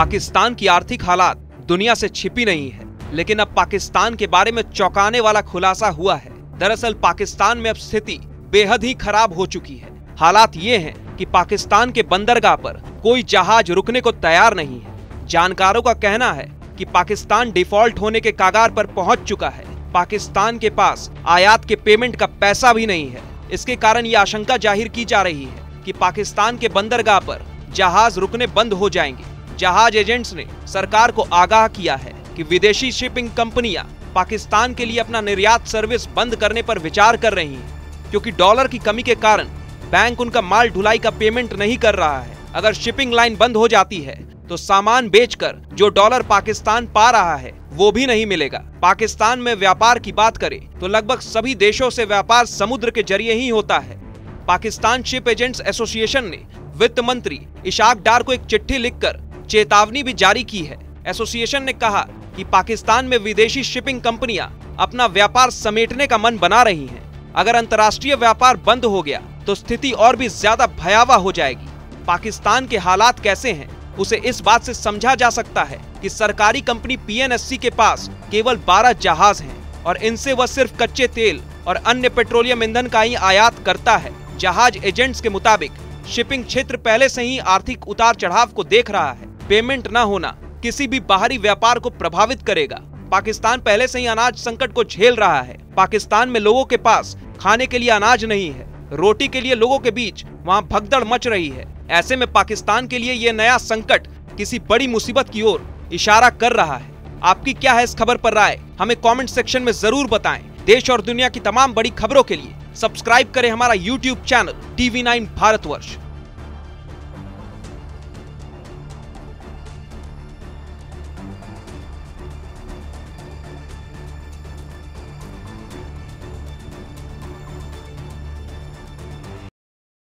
पाकिस्तान की आर्थिक हालात दुनिया से छिपी नहीं है, लेकिन अब पाकिस्तान के बारे में चौंकाने वाला खुलासा हुआ है। दरअसल पाकिस्तान में अब स्थिति बेहद ही खराब हो चुकी है। हालात ये हैं कि पाकिस्तान के बंदरगाह पर कोई जहाज़ रुकने को तैयार नहीं है। जानकारों का कहना है कि पाकिस्तान डिफ़ॉल्ट होने के कागार पर पहुँच चुका है। पाकिस्तान के पास आयात के पेमेंट का पैसा भी नहीं है। इसके कारण ये आशंका ज़ाहिर की जा रही है कि पाकिस्तान के बंदरगाह पर जहाज़ रुकने बंद हो जाएँगे। जहाज़ एजेंट्स ने सरकार को आगाह किया है कि विदेशी शिपिंग कंपनियाँ पाकिस्तान के लिए अपना निर्यात सर्विस बंद करने पर विचार कर रही हैं, क्योंकि डॉलर की कमी के कारण बैंक उनका माल ढुलाई का पेमेंट नहीं कर रहा है। अगर शिपिंग लाइन बंद हो जाती है तो सामान बेचकर जो डॉलर पाकिस्तान पा रहा है, वो भी नहीं मिलेगा। पाकिस्तान में व्यापार की बात करें तो लगभग सभी देशों से व्यापार समुद्र के ज़रिए ही होता है। पाकिस्तान शिप एजेंट्स एसोसिएशन ने वित्त मंत्री इशाक डार को एक चिट्ठी लिखकर चेतावनी भी जारी की है। एसोसिएशन ने कहा कि पाकिस्तान में विदेशी शिपिंग कंपनियाँ अपना व्यापार समेटने का मन बना रही हैं। अगर अंतर्राष्ट्रीय व्यापार बंद हो गया तो स्थिति और भी ज़्यादा भयावह हो जाएगी। पाकिस्तान के हालात कैसे हैं, उसे इस बात से समझा जा सकता है कि सरकारी कंपनी पीएनएससी के पास केवल 12 जहाज़ हैं और इनसे वह सिर्फ़ कच्चे तेल और अन्य पेट्रोलियम ईंधन का ही आयात करता है। जहाज़ एजेंट्स के मुताबिक, शिपिंग क्षेत्र पहले से ही आर्थिक उतार चढ़ाव को देख रहा है। पेमेंट न होना किसी भी बाहरी व्यापार को प्रभावित करेगा। पाकिस्तान पहले से ही अनाज संकट को झेल रहा है। पाकिस्तान में लोगों के पास खाने के लिए अनाज नहीं है। रोटी के लिए लोगों के बीच वहाँ भगदड़ मच रही है। ऐसे में पाकिस्तान के लिए ये नया संकट किसी बड़ी मुसीबत की ओर इशारा कर रहा है। आपकी क्या है इस खबर पर राय? हमें कमेंट सेक्शन में ज़रूर बताएँ। देश और दुनिया की तमाम बड़ी खबरों के लिए सब्सक्राइब करें हमारा YouTube channel TV nine Bharatvarsh.